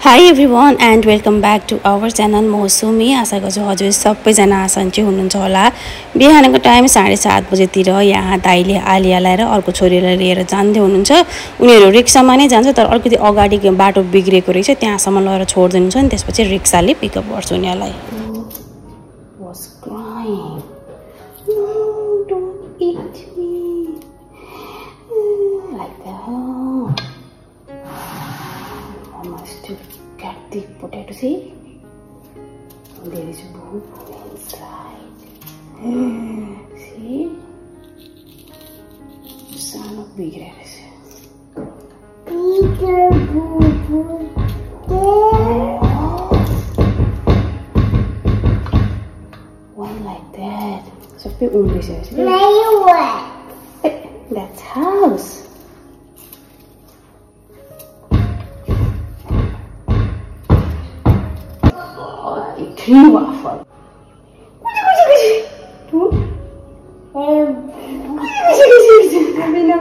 Hi everyone and welcome back to our channel म सुमी आशा गर्छु हजुर सबैजना आसन्ची हुनुहुन्छ होला बिहानको टाइम साढे सात बजेतिर यहाँ दाइले आलिया ल्याएर अर्को छोरीलाई लिएर जाँदै हुनुहुन्छ उनीहरू रिक्सामा नै जान्छ तर अलिकति अगाडि बाटो बिग्रेको रहेछ त्यहाँसम्म लगेर छोडिदिनुहुन्छ नि त्यसपछि रिक्साले पिकअप गर्छ उनीहरूलाई see? Oh, there is a book inside. see? Son of big rabbit. Peter boo boo. One like that. So, only says. Eh, that's house. Three waffle.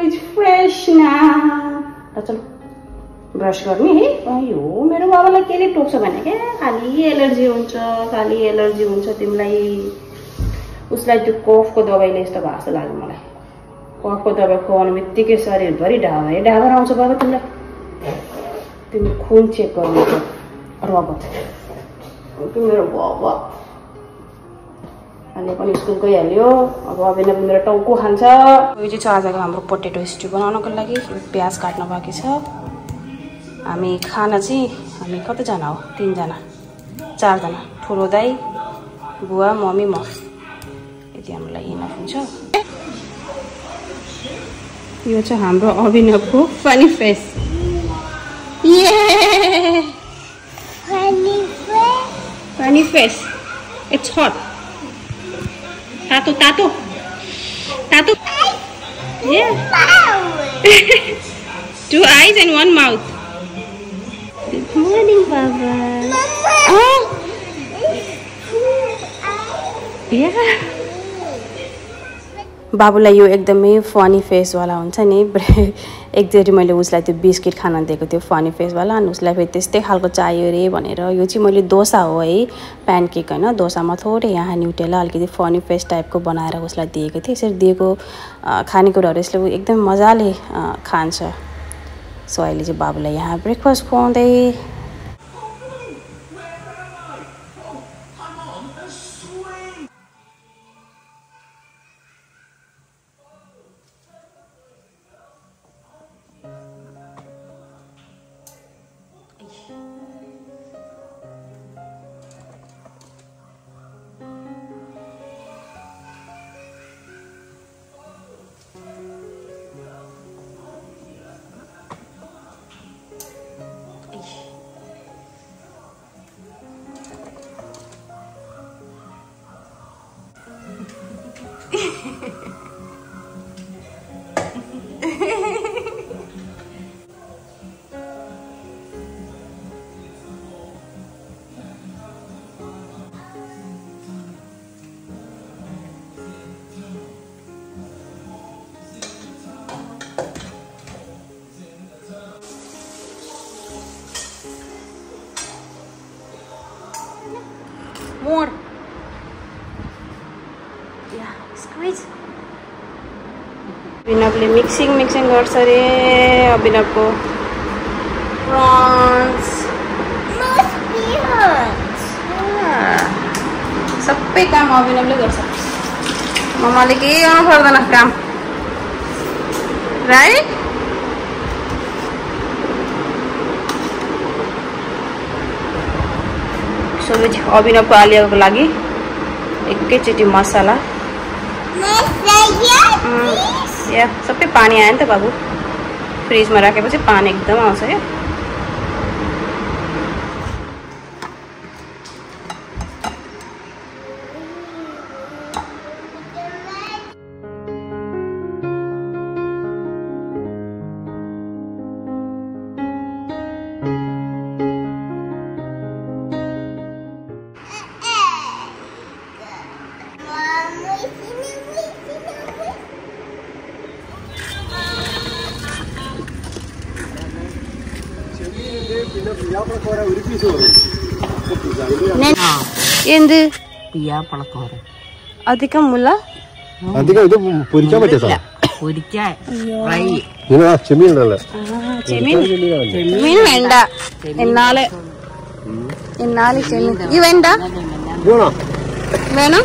It's fresh now. चलो ब्रस गर्ने है अयो मेरो बाबालाई केले टोक्छ भने क्या खालि एलर्जी हुन्छ खालि एलर्जी हुन्छ तिमीलाई उसलाई त्यो कफको दबाईले यस्तो भएको जस्तो लाग्यो मलाई कफको दबाई खुवाउनु बित्तिकै शरीरभरि ढाबा है ढाबा आउँछ बाबा तिमीलाई तिमी खुन चेक गर्नु रगत मेरो बाबा अहिले पनि स्कुल गइहाल्यो अब अभिनव मेरो टाउको खान्छ। यो चाहिँ छ आजको हाम्रो पोटेटो स्ट्यु बनाउनको लागि। प्याज काट्नु बाँकी छ। हामी खाना चाहिँ हामी कतिजना हो? तिनजना। चारजना। ठुलो दाई बुवा मम्मी म। यति हाम्रो लागि इनफ हुन्छ। यो चाहिँ हाम्रो अभिनवको funny face Face, It's hot. Tattoo, tattoo, tattoo. Yeah. Two eyes and one mouth. Good morning, Baba. Oh. Yeah. बाबुलाई यो एकदमै फनी फेसवाला हुन्छ नि। एकचोटि मैले उसलाई त्यो बिस्किट खान दिएको थियो फनी फेसवाला अनि उसलाई फेरि त्यस्तै खालको चाहियो अरे भनेर। यो चाहिँ मैले डोसा हो है प्यानकेक होइन। डोसामा थोरै यहाँ न्युटेला अलिकति फनी फेस टाइपको बनाएर उसलाई दिएको थिएँ। यसरी दिएको खानेकुराहरू यसले एकदम मजाले खान्छ। सो अहिले चाहिँ बाबुलाई यहाँ ब्रेकफास्ट खुवाउँदै more. Yeah, squeeze. अभिनवले मिक्सिङ मिक्सिङ गर्छ अरे अभिनवको प्रन्स सबै काम अभिनवले गर्छ मम्माले केही गर्नु पर्दैन काम। राइट अभिनवको आलियाको लागि। एकैचोटि मसला। या सबै पानी आयो नि त बाबु। फ्रिजमा राखेपछि पानी एकदम आउँछ क्या എന്ത്? പിയാപ്പളത്തോരൻ അധികം മുല്ല? അധികം ഇത് പൊരിക്കാൻ പറ്റിയ വേണ്ട. എന്നാൽ എന്നാൽ ചെമ്മീൻ. ഈ വേണ്ട. വേണം.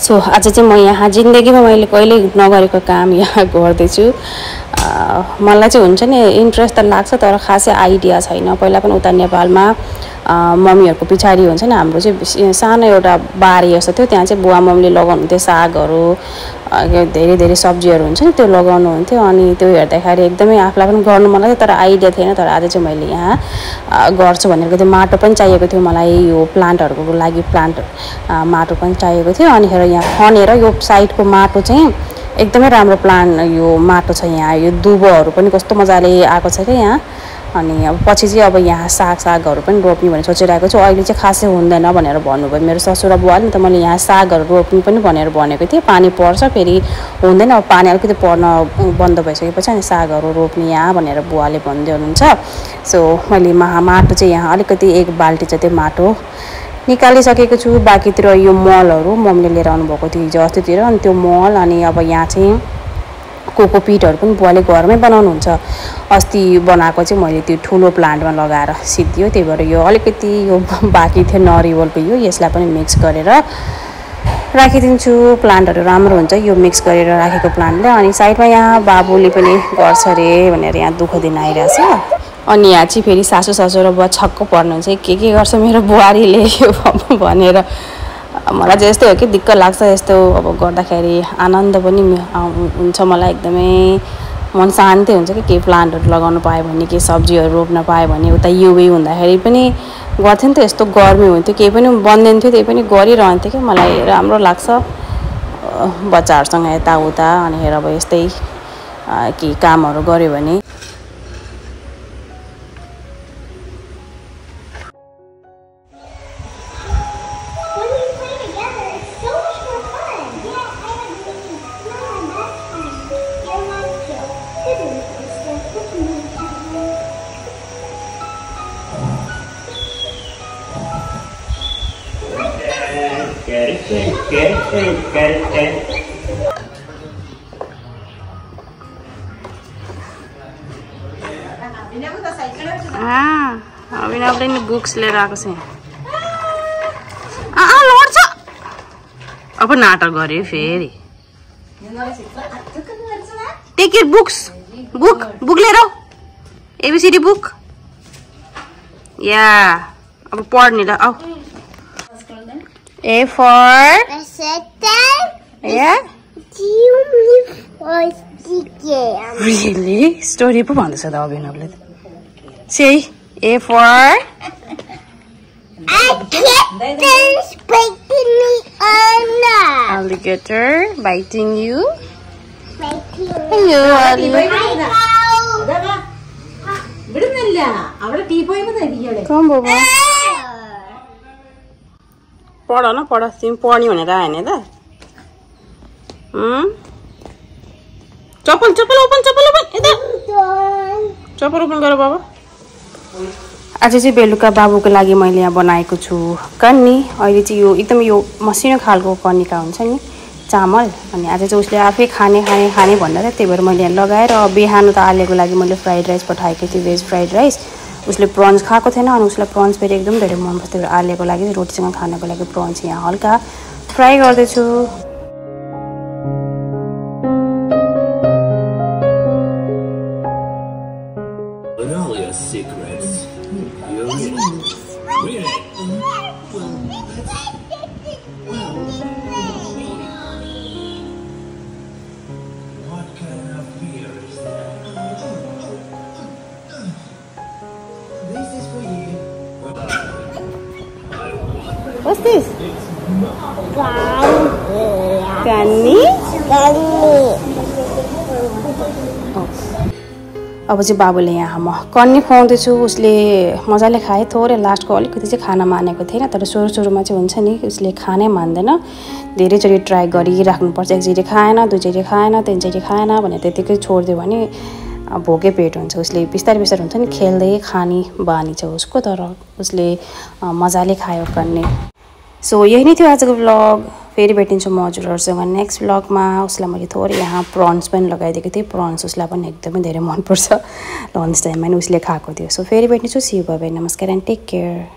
सो आज चाहिँ म यहाँ जिन्दगीमा मैले कहिले नगरेको काम यहाँ गर्दैछु मलाई चाहिँ हुन्छ नि इन्ट्रेस्ट त लाग्छ तर खासै आइडिया छैन। पहिला पनि उता नेपालमा मम्मीहरूको पछाडि हुन्छ नि हाम्रो चाहिँ सानो एउटा बारी जस्तो थियो। त्यहाँ चाहिँ बुवा मम्मीले लगाउनुहुन्थ्यो सागहरू धेरै धेरै सब्जीहरू हुन्छ नि त्यो लगाउनुहुन्थ्यो। अनि त्यो हेर्दाखेरि एकदमै आफूलाई पनि गर्नु मन लाग्थ्यो तर आइडिया थिएन। तर आज चाहिँ मैले यहाँ गर्छु भनेर त्यो माटो पनि चाहिएको थियो मलाई। यो प्लान्टहरूको लागि प्लान्ट माटो पनि चाहिएको थियो। अनि हेर यहाँ खनेर यो साइडको माटो चाहिँ एकदमै राम्रो प्लान यो माटो छ यहाँ यो दुबोहरू पनि कस्तो मजाले आएको छ क्या यहाँ? अनि अब पछि चाहिँ अब यहाँ साग सागहरू पनि रोप्ने भनेर सोचिरहेको छु। अहिले चाहिँ खासै हुँदैन भनेर भन्नुभयो। मेरो ससुरा बुवाले त मैले यहाँ सागहरू रोप्ने पनि भनेर भनेको थिएँ। पानी पर्छ फेरि हुँदैन। अब पानी अलिकति पर्न बन्द भइसकेपछि अनि सागहरू रोप्ने यहाँ भनेर बुवाले भन्दै हुनुहुन्छ। सो मैले मा माटो चाहिँ यहाँ अलिकति एक बाल्टी जति माटो निकालिसकेको छु बाँकीतिर यो मलहरू मम्मीले लिएर आउनुभएको थियो हिजो अस्तितिर। अनि त्यो मल अनि अब यहाँ चाहिँ कोकोपिटहरू पनि बुवाले घरमै बनाउनुहुन्छ। अस्ति बनाएको चाहिँ मैले त्यो ठुलो प्लान्टमा लगाएर सिद्धियो। त्यही भएर यो अलिकति यो बाँकी थियो नरिवलको यो यसलाई पनि मिक्स गरेर राखिदिन्छु। प्लान्टहरू राम्रो हुन्छ यो मिक्स गरेर राखेको प्लान्टले। अनि साइडमा यहाँ बाबुले पनि गर्छ अरे भनेर यहाँ दुःख दिन आइरहेछ। अनि यहाँ चाहिँ फेरि सासू ससुर बुवा छक्क पर्नुहुन्छ। के के गर्छ मेरो बुहारीले? यो भनेर। मलाई चाहिँ यस्तै हो कि दिक्क लाग्छ यस्तो अब गर्दाखेरि आनन्द पनि हुन्छ मलाई एकदमै। मन शान्ति हुन्छ कि केही प्लान्टहरू लगाउनु पायो भने केही सब्जीहरू रोप्न पायो भने उता युवी हुँदाखेरि पनि गर्थेँ नि त यस्तो गर्मी हुन्थ्यो। केही पनि बन्दैन थियो त्यही पनि गरिरहन्थेँ कि मलाई। राम्रो लाग्छ। बच्चाहरूसँग यताउता अनि अब यस्तै केही कामहरू गऱ्यो भने। अभिनवले नि बुक्स लिएर आएको छ अब नाटक गऱ्यो फेरि take it books book book लिएर एबिसिडी बुक या अब पढ्ने ल A for? The second. Yeah? mean for the game? Really? Story po banda sa daw binaglit. Say, A for? Alligators biting me on Alligator biting you? Biting you. Hello, Ali. Come, Bobo. पढ न पढ तिमी पढ्ने भनेर आयो नि त? चप्पल चप्पल ओपन चप्पल ओपन चप्पल ओपन गर बाबा। आज चाहिँ बेलुका बाबुको लागि मैले यहाँ बनाएको छु कन्नी। अहिले चाहिँ यो एकदम यो मसिनो खालको कन्निका हुन्छ नि चामल। अनि आज चाहिँ उसले आफै खाने खाने खाने भन्दा त्यही भएर मैले यहाँ लगाएर बिहान त आलिएको लागि मैले फ्राइड राइस पठाएको थिएँ भेज फ्राइड राइस। उसले प्रन्स खाएको थिएन अनि उसलाई प्रन्स फेरि एकदम धेरै मनपर्छ त्यो आलियाको लागि रोटीसँग खानको लागि प्रन्स यहाँ हल्का फ्राई गर्दैछु। Secrets. What's this? Gani? अब चाहिँ बाबुले यहाँ म कन्नी खुवाउँदैछु। उसले मजाले खाएँ थोरै लास्टको अलिकति चाहिँ खाना मानेको थिएन तर सुरु सुरुमा चाहिँ हुन्छ नि उसले खानै मान्दैन। धेरैचोटि ट्राई गरिराख्नुपर्छ। एकचोटि खाएन दुईचोटि खाएन तिनचोटि खाएन भनेर त्यतिकै छोडिदियो भने भोकै पेट हुन्छ। उसले बिस्तारै बिस्तारै हुन्छ नि खेल्दै खाने बानी छ उसको तर उसले मजाले खायो कन्ने। सो यही नै थियो आजको ब्लग फेरि भेटिन्छु म हजुरहरूसँग नेक्स्ट ब्लगमा उसलाई मैले थोरै यहाँ प्रन्स पनि लगाइदिएको थिएँ। प्रन्स उसलाई पनि एकदमै धेरै मनपर्छ। लन्च टाइममा नि उसले खाएको थियो। सो फेरि भेट्नेछु। सियु बाई नमस्कार एन्ड टेक केयर